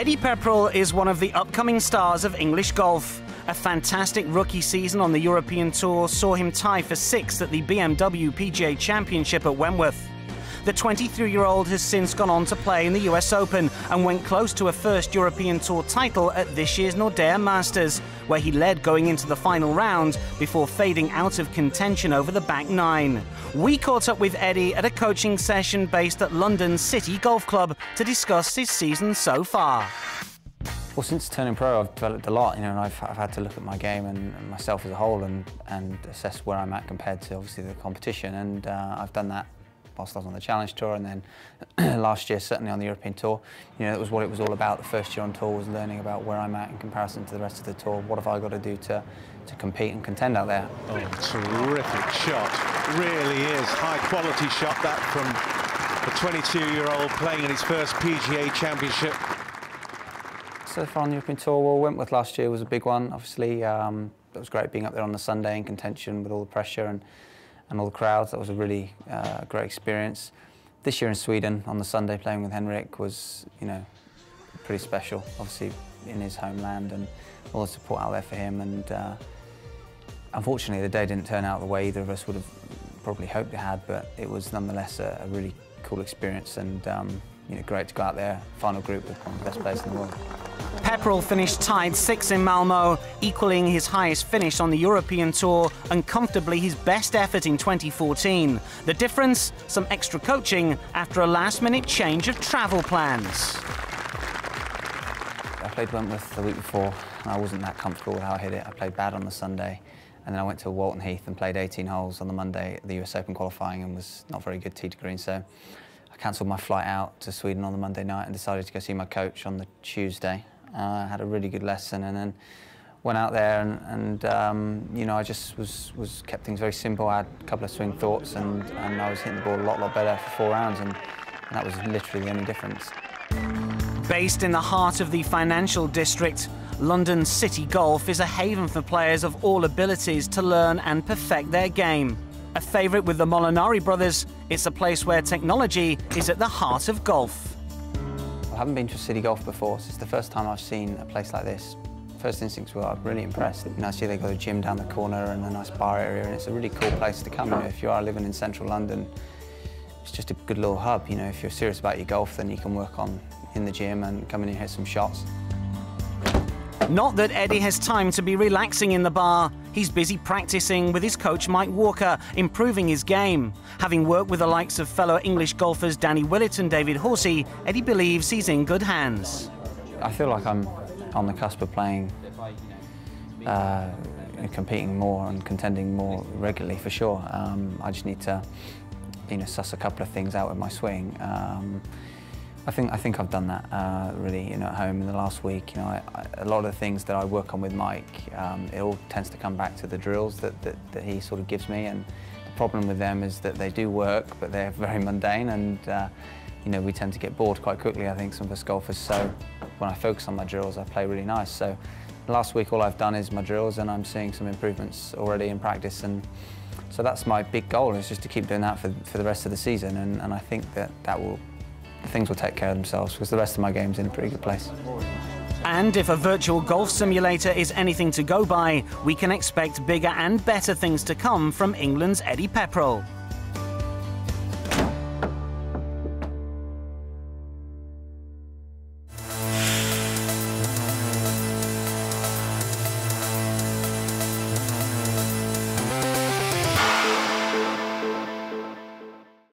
Eddie Pepperell is one of the upcoming stars of English golf. A fantastic rookie season on the European Tour saw him tie for sixth at the BMW PGA Championship at Wentworth. The 23 year old has since gone on to play in the US Open and went close to a first European Tour title at this year's Nordea Masters, where he led going into the final round before fading out of contention over the back nine. We caught up with Eddie at a coaching session based at London City Golf Club to discuss his season so far. Well, since turning pro, I've developed a lot, you know, and I've, I've had to look at my game and, and, myself as a whole and, and assess where I'm at compared to obviously the competition. And uh, I've done that whilst I was on the Challenge Tour and then last year certainly on the European Tour. You know, that was what it was all about. The first year on tour was learning about where I'm at in comparison to the rest of the tour. What have I got to do to, to compete and contend out there? Oh, terrific shot. Really is. High quality shot that from the 22-year-old playing in his first PGA Championship. So far on the European Tour, well, Wentworth last year was a big one. Obviously, um, it was great being up there on the Sunday in contention with all the pressure and and all the crowds. That was a really uh, great experience. This year in Sweden on the Sunday playing with Henrik was, you know, pretty special. Obviously in his homeland and all the support out there for him. And uh, unfortunately, the day didn't turn out the way either of us would have probably hoped it had, but it was nonetheless a, a really cool experience and um, you know, great to go out there, final group with one of the best players in the world. Pepperell finished tied sixth in Malmo, equaling his highest finish on the European Tour and comfortably his best effort in 2014. The difference? Some extra coaching after a last-minute change of travel plans. I played Wentworth the week before and I wasn't that comfortable with how I hit it. I played bad on the Sunday and then I went to Walton Heath and played 18 holes on the Monday at the US Open qualifying and was not very good tee to green. So I cancelled my flight out to Sweden on the Monday night and decided to go see my coach on the Tuesday. Uh, had a really good lesson and then went out there and, and um, you know I just was was kept things very simple. I had a couple of swing thoughts and, and I was hitting the ball a lot lot better for four rounds and, and that was literally the only difference. Based in the heart of the financial district, London City Golf is a haven for players of all abilities to learn and perfect their game. A favourite with the Molinari brothers, it's a place where technology is at the heart of golf. I haven't been to city golf before, so it's the first time I've seen a place like this. First instincts were I'm really impressed. You know, I see they've got a gym down the corner and a nice bar area, and it's a really cool place to come. You know, if you are living in central London, it's just a good little hub. You know, if you're serious about your golf, then you can work on in the gym and come in and hit some shots. Not that Eddie has time to be relaxing in the bar. He's busy practicing with his coach Mike Walker, improving his game. Having worked with the likes of fellow English golfers Danny Willett and David Horsey, Eddie believes he's in good hands. I feel like I'm on the cusp of playing, uh, competing more and contending more regularly for sure. Um, I just need to, you know, suss a couple of things out with my swing. Um, I think I think I've done that uh, really, you know, at home in the last week. You know, I, I, a lot of the things that I work on with Mike, um, it all tends to come back to the drills that, that, that, he sort of gives me. And the problem with them is that they do work, but they're very mundane, and uh, you know, we tend to get bored quite quickly. I think some of us golfers. So when I focus on my drills, I play really nice. So last week, all I've done is my drills, and I'm seeing some improvements already in practice. And so that's my big goal is just to keep doing that for, for the rest of the season. And, and I think that that will things will take care of themselves because the rest of my game's in a pretty good place. And if a virtual golf simulator is anything to go by, we can expect bigger and better things to come from England's Eddie Pepperell.